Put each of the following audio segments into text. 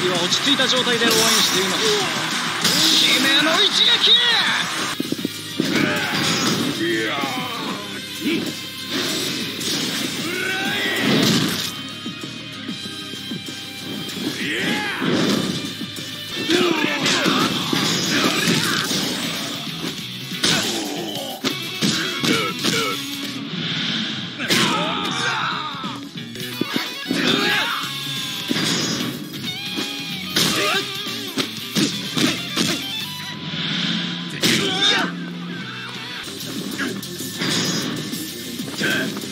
撃は落ち着いた状態で応援しています。の一撃。いや time.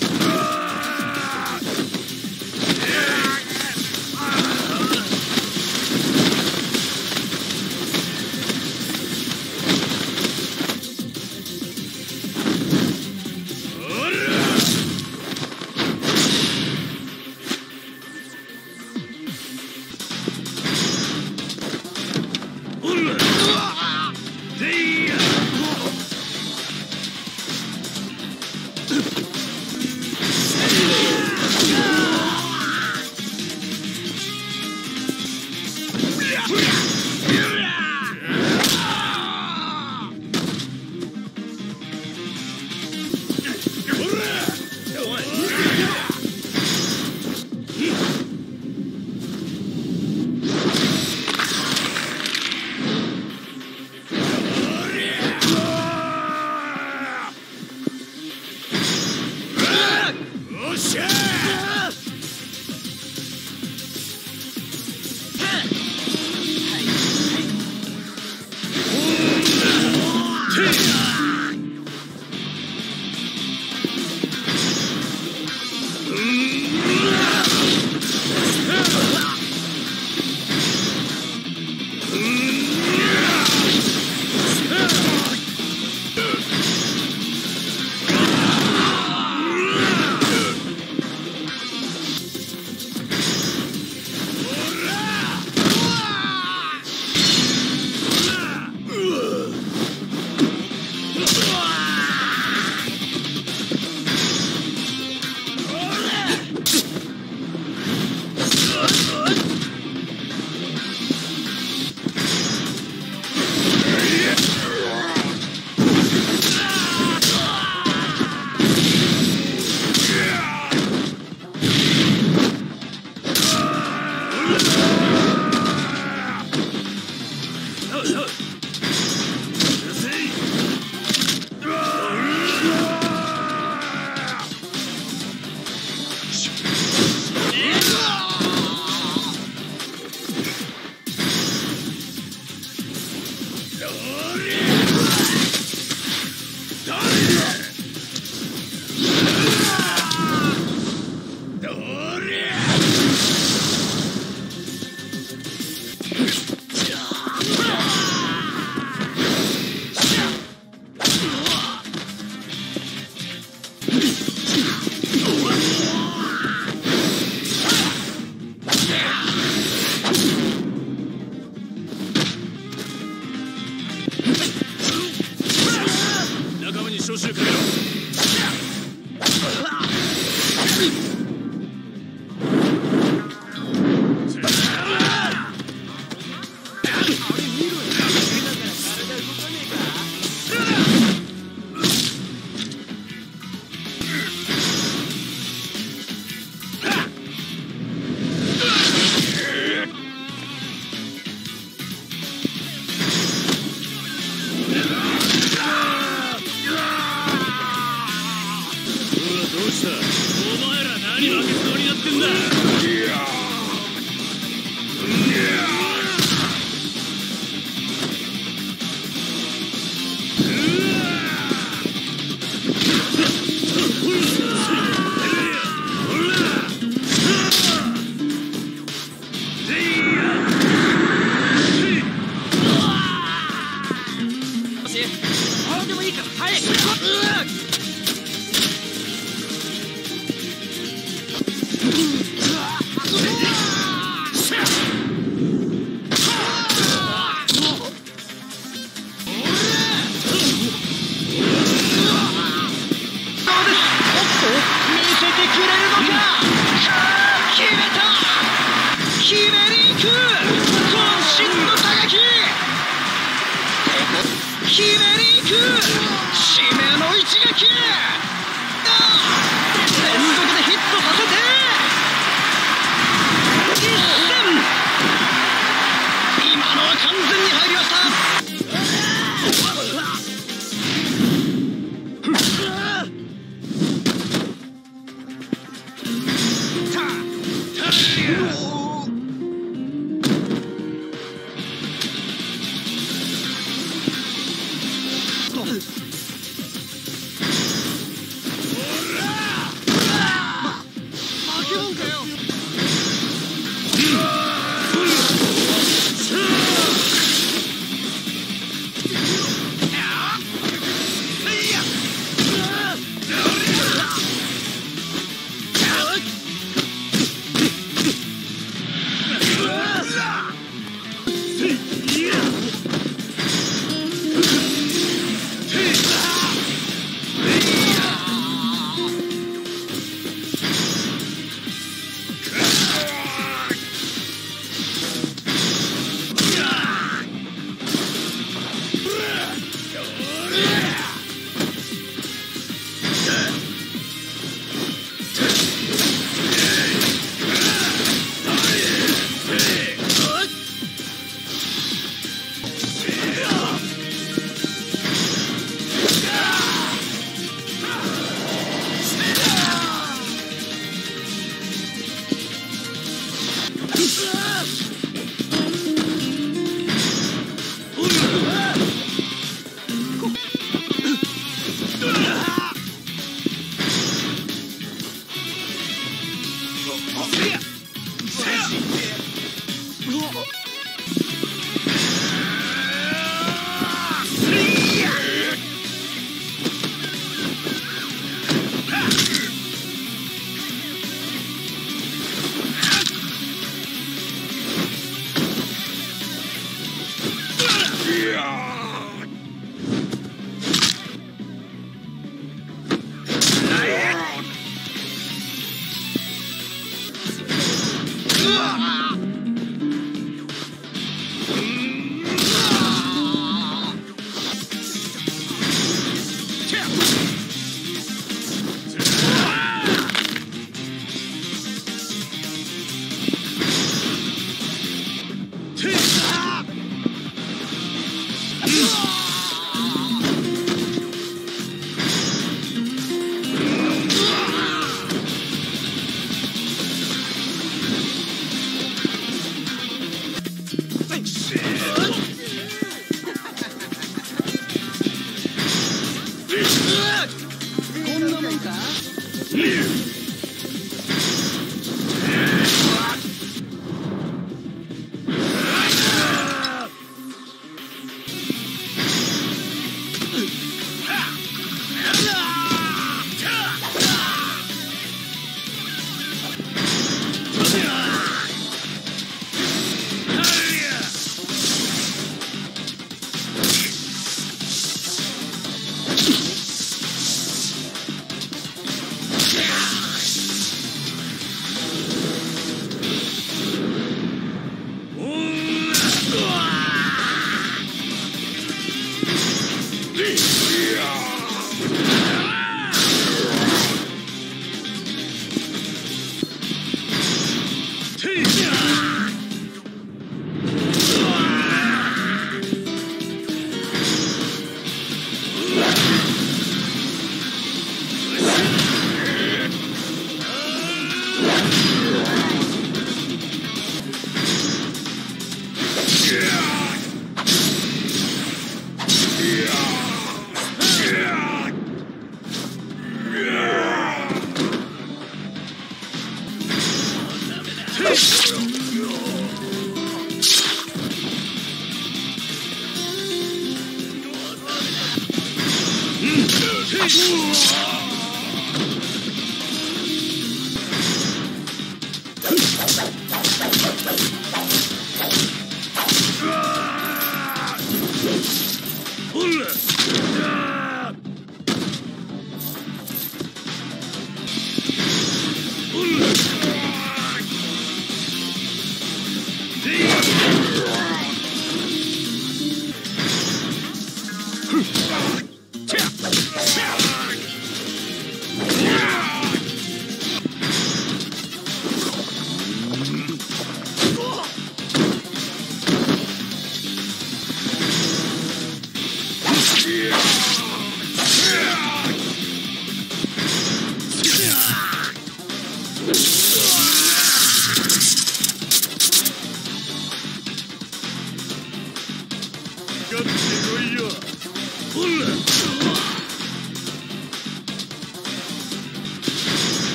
Yeah.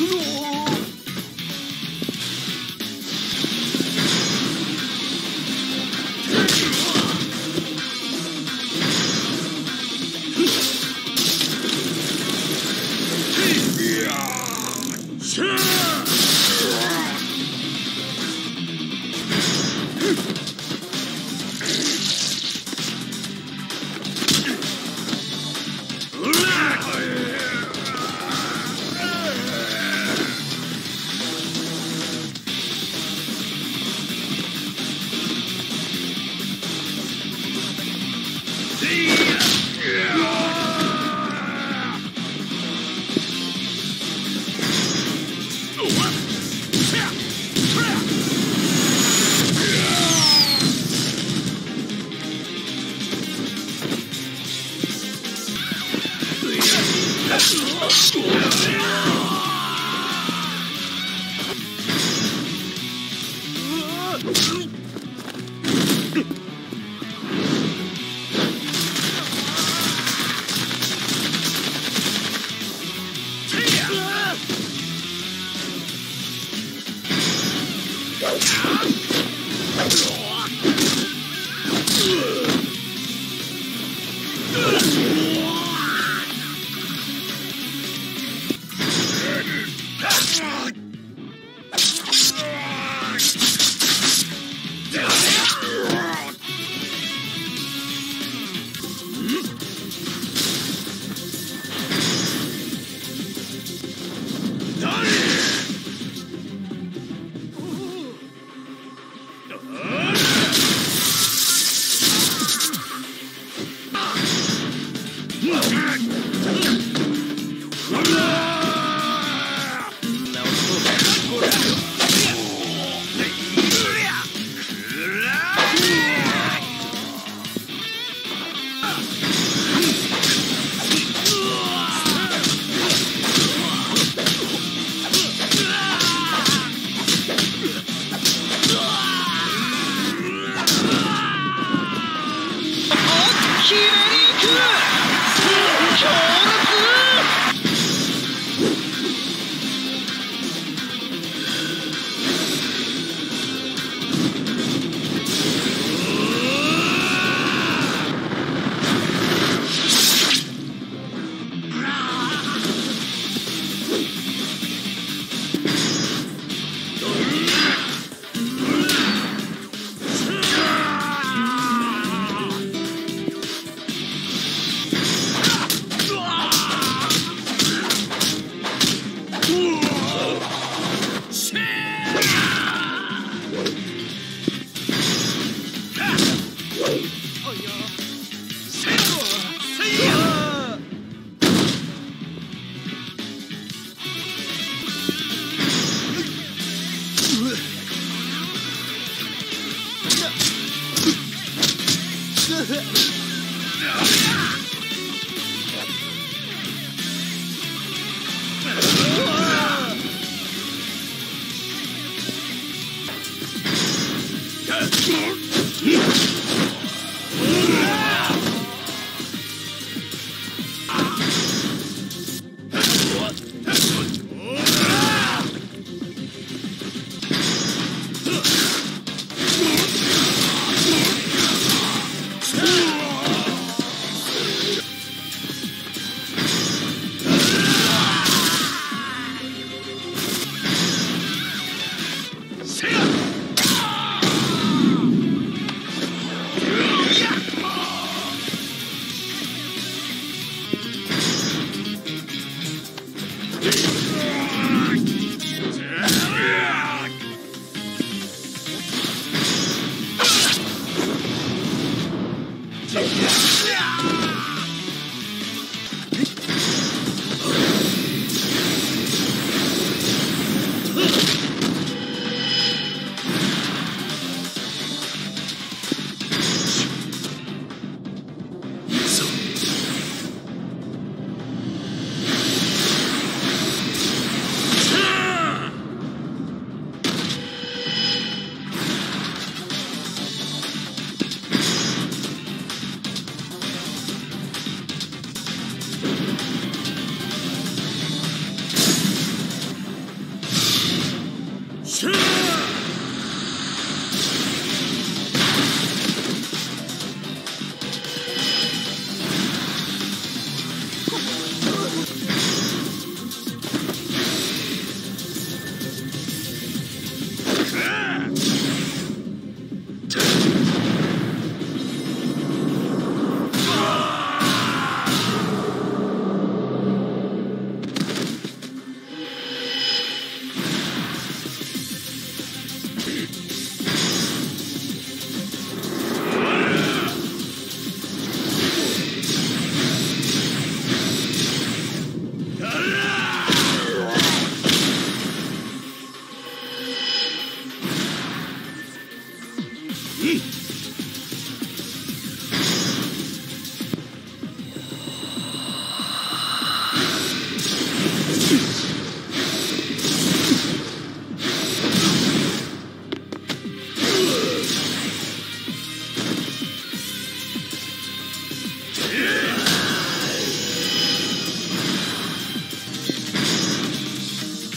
No! See? Out. Yeet.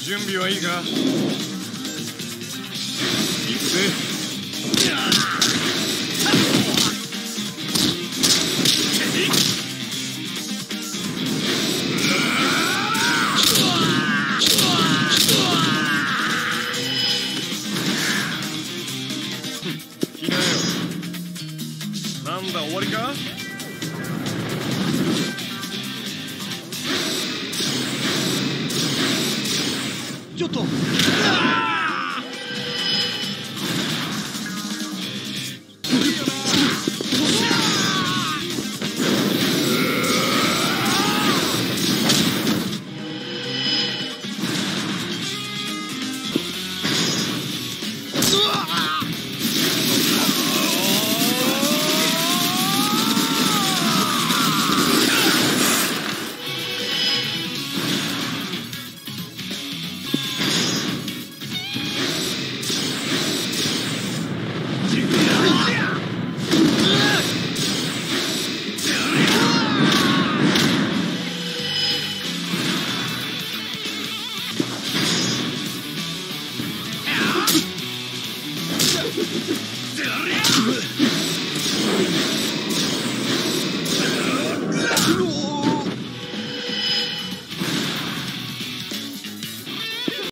準備はいいか？